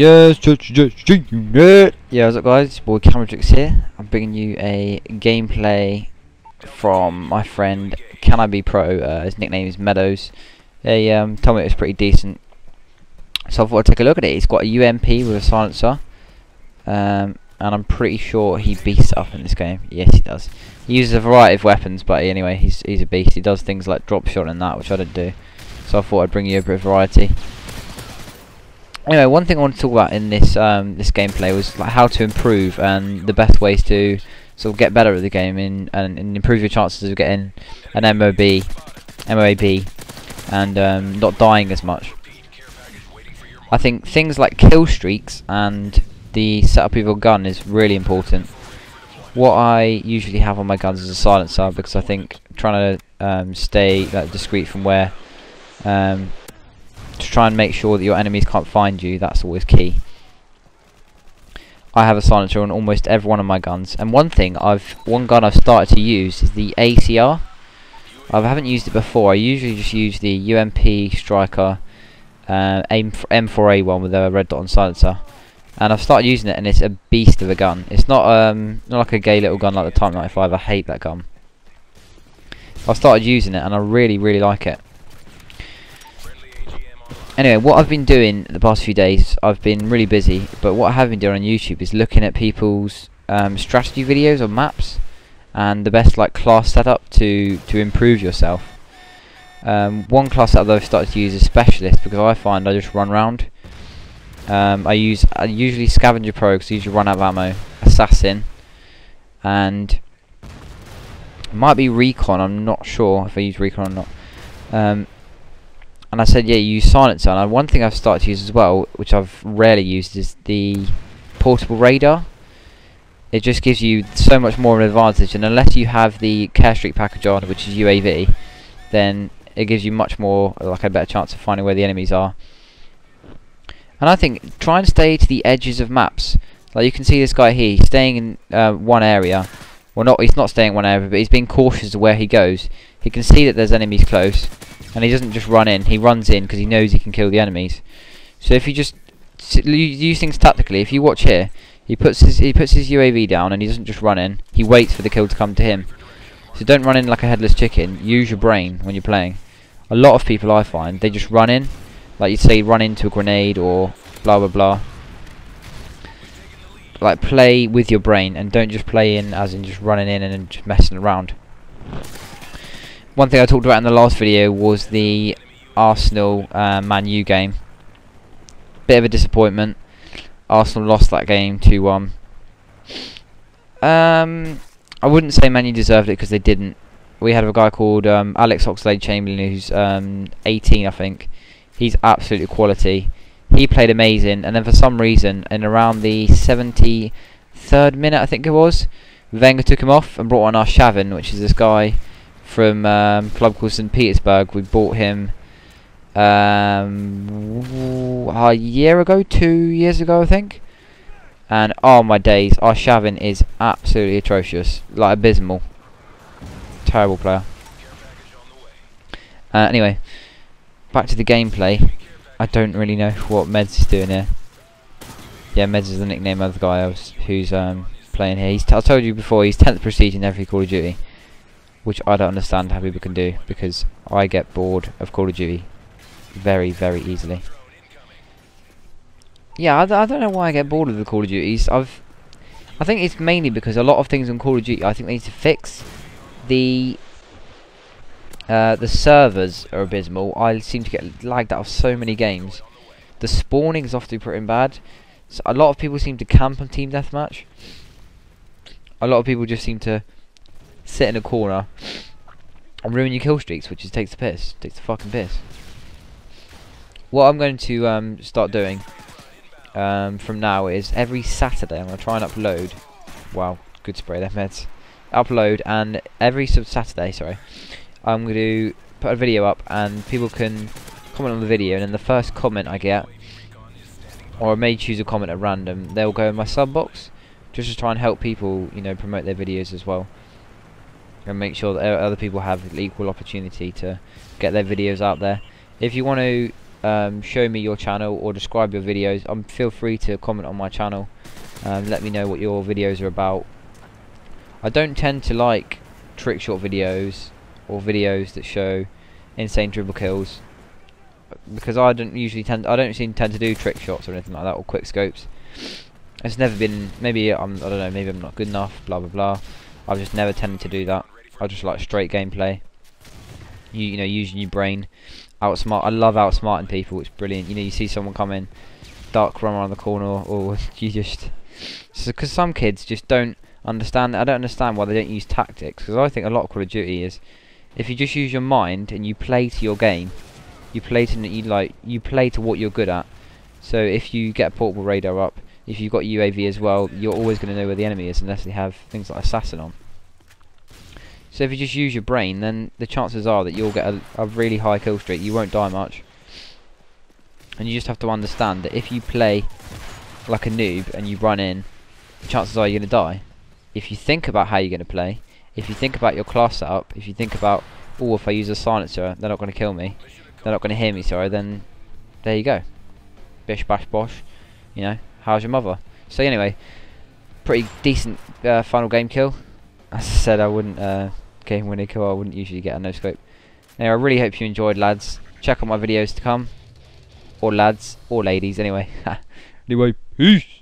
Yes, yeah. What's up guys, it's boy Camatrix here. I'm bringing you a gameplay from my friend Can I Be Pro, uh, his nickname is Meadows. He um, told me it was pretty decent. So I thought I'd take a look at it. He's got a UMP with a silencer. Um, and I'm pretty sure he beasts up in this game. Yes, he does. He uses a variety of weapons, but anyway, he's he's a beast. He does things like drop shot and that, which I don't do. So I thought I'd bring you a bit of variety. Anyway, one thing I want to talk about in this um, this gameplay was like how to improve and the best ways to sort of get better at the game in, and, and improve your chances of getting an MOB, MOAB, and um, not dying as much. I think things like kill streaks and the setup of your gun is really important. What I usually have on my guns is a silencer because I think trying to um, stay like, discreet from where um, to try and make sure that your enemies can't find you, that's always key. I have a silencer on almost every one of my guns, and one thing I've one gun I've started to use is the ACR. I haven't used it before. I usually just use the UMP Striker uh, M4A1 with a red dot on silencer, and I've started using it, and it's a beast of a gun. It's not um not like a gay little gun like the Type 95. I hate that gun. I've started using it, and I really really like it. Anyway, what I've been doing the past few days, I've been really busy, but what I have been doing on YouTube is looking at people's um, strategy videos or maps and the best like class setup to to improve yourself. Um, one class setup that I've started to use is specialist because I find I just run around. Um, I use I usually scavenger pro because I usually run out of ammo, assassin, and might be recon. I'm not sure if I use recon or not. And I said, yeah, you use silencer. And one thing I've started to use as well, which I've rarely used, is the portable radar. It just gives you so much more of an advantage, and unless you have the Care Streak package on, which is UAV, then it gives you much more, like a better chance of finding where the enemies are. And I think try and stay to the edges of maps. Like you can see this guy here, he's staying in uh, one area. Well, not he's not staying in one area, but he's being cautious of where he goes. He can see that there's enemies close, and he doesn't just run in. He runs in because he knows he can kill the enemies. So if you just use things tactically, if you watch here, he puts his he puts his UAV down and he doesn't just run in. He waits for the kill to come to him. So don't run in like a headless chicken. Use your brain when you're playing. A lot of people I find they just run in, like you say, run into a grenade or blah blah blah. Like play with your brain and don't just play in as in just running in and just messing around. One thing I talked about in the last video was the Arsenal uh, Man U game. Bit of a disappointment. Arsenal lost that game 2-1. Um, I wouldn't say Man U deserved it because they didn't. We had a guy called um, Alex Oxlade-Chamberlain who's um, 18 I think. He's absolutely quality. He played amazing and then for some reason in around the 73rd minute I think it was, Wenger took him off and brought on Arshavin which is this guy from um, club called St Petersburg. We bought him um, a year ago, two years ago, I think. And oh my days, Arshavin is absolutely atrocious, like abysmal, terrible player. Uh, anyway, back to the gameplay. I don't really know what Meds is doing here. Yeah, Meds is the nickname of the guy who's um, playing here. He's t I told you before, he's 10th prestige in every Call of Duty which I don't understand how people can do because I get bored of Call of Duty very, very easily. Yeah, I, don't know why I get bored of the Call of Duties. I've, I think it's mainly because a lot of things on Call of Duty I think they need to fix. The uh, the servers are abysmal. I seem to get lagged out of so many games. The spawning is often pretty bad. So a lot of people seem to camp on Team Deathmatch. A lot of people just seem to sit in a corner and ruin your kill streaks, which is takes the piss. Takes the fucking piss. What I'm going to um, start doing um, from now is every Saturday I'm going to try and upload. Wow, good spray there, meds. Upload and every Saturday, sorry, I'm going to put a video up and people can comment on the video and then the first comment I get, or I may choose a comment at random, they'll go in my sub box just to try and help people, you know, promote their videos as well and make sure that other people have equal opportunity to get their videos out there. If you want to um, show me your channel or describe your videos. Um, feel free to comment on my channel. Um, let me know what your videos are about. I don't tend to like trick shot videos or videos that show insane dribble kills because I don't usually tend I don't seem tend to do trick shots or anything like that or quick scopes. It's never been maybe I'm I don't know maybe I'm not good enough blah blah blah. I've just never tended to do that. I just like straight gameplay. You you know using your brain, outsmart. I love outsmarting people. It's brilliant. You know you see someone come in, dark run around the corner, or you just because some kids just don't understand. I don't understand why they don't use tactics because I think a lot of Call of Duty is if you just use your mind and you play to your game, you play to you like you play to what you're good at. So if you get a portable radar up, if you've got UAV as well, you're always going to know where the enemy is unless they have things like assassin on. So if you just use your brain, then the chances are that you'll get a, a really high kill streak. You won't die much. And you just have to understand that if you play like a noob and you run in, the chances are you're going to die. If you think about how you're going to play, if you think about your class setup, if you think about, oh, if I use a silencer, they're not going to kill me, they're not going to hear me, sorry, then there you go. Bish bash bosh, you know, how's your mother? So anyway, pretty decent uh, final game kill. As I said, I wouldn't uh, game winning kill. I wouldn't usually get a no scope. Anyway, I really hope you enjoyed, lads. Check out my videos to come, or lads, or ladies. Anyway, anyway, peace.